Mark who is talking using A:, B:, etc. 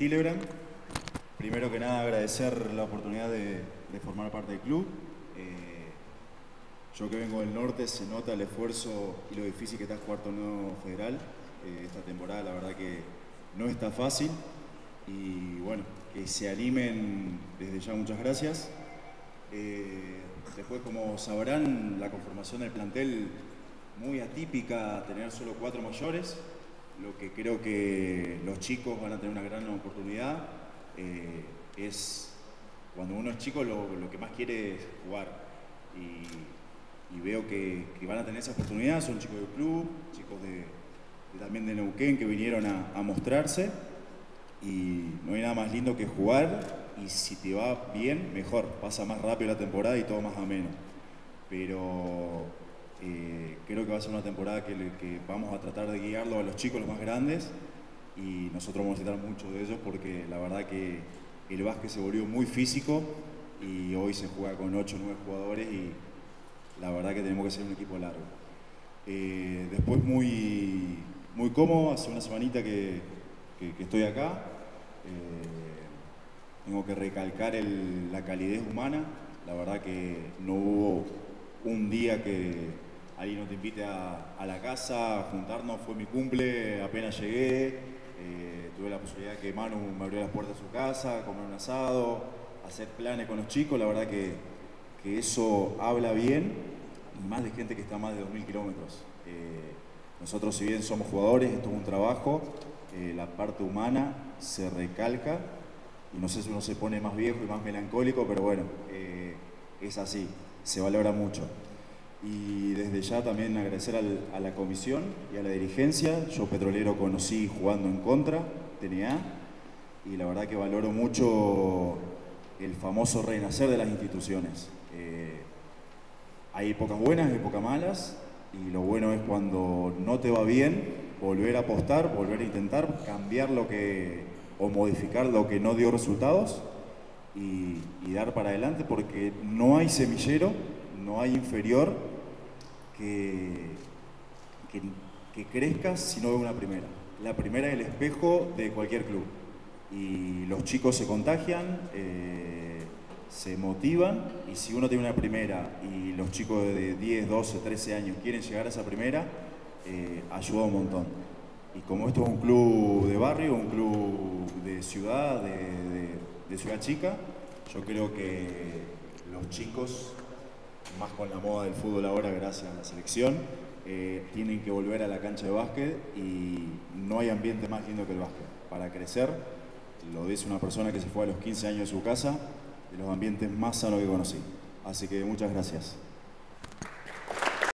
A: Hillebrand. Primero que nada agradecer la oportunidad de, formar parte del club. Eh, yo que vengo del norte se nota el esfuerzo y lo difícil que está jugar torneo federal. Eh, esta temporada la verdad que no está fácil y bueno, que se animen desde ya muchas gracias. Eh, después como sabrán la conformación del plantel muy atípica tener solo cuatro mayores, lo que creo que los chicos van a tener una gran oportunidad eh, es cuando uno es chico lo, que más quiere es jugar. Y, veo que, van a tener esa oportunidad, son chicos del club, chicos de, también de Neuquén que vinieron a, mostrarse. Y no hay nada más lindo que jugar y si te va bien, mejor, pasa más rápido la temporada y todo más ameno. Pero eh, creo que va a ser una temporada que, vamos a tratar de guiarlo a los chicos, los más grandes, y nosotros vamos a necesitar mucho de ellos porque la verdad que el básquet se volvió muy físico y hoy se juega con 8 o 9 jugadores y la verdad que tenemos que ser un equipo largo. Eh, después muy, muy cómodo, hace una semanita que, estoy acá. Eh, tengo que recalcar la calidez humana. La verdad que no hubo un día que alguien no te invite a, la casa, a juntarnos. Fue mi cumple, apenas llegué. Eh, tuve la posibilidad que Manu me abrió las puertas de su casa, comer un asado, hacer planes con los chicos. La verdad que, que eso habla bien, y más de gente que está a más de 2.000 kilómetros. Eh, nosotros, si bien somos jugadores, esto es un trabajo, eh, la parte humana se recalca y no sé si uno se pone más viejo y más melancólico, pero bueno, es así, se valora mucho. Y desde ya también agradecer a la comisión y a la dirigencia. Yo Petrolero conocí jugando en contra, TNA, y la verdad que valoro mucho el famoso renacer de las instituciones. Eh, hay épocas buenas, épocas malas, y lo bueno es cuando no te va bien, volver a apostar, volver a intentar cambiar lo que, o modificar lo que no dio resultados y dar para adelante, porque no hay semillero, no hay inferior que, que, crezcas si no ve una primera. La primera es el espejo de cualquier club. Y los chicos se contagian, eh, se motivan, y si uno tiene una primera y los chicos de 10, 12, 13 años quieren llegar a esa primera, eh, ayuda un montón. Y como esto es un club de barrio, un club de ciudad, de ciudad chica, yo creo que los chicos más con la moda del fútbol ahora gracias a la selección, eh, tienen que volver a la cancha de básquet y no hay ambiente más lindo que el básquet. Para crecer, lo dice una persona que se fue a los 15 años de su casa, de los ambientes más sanos que conocí. Así que muchas gracias.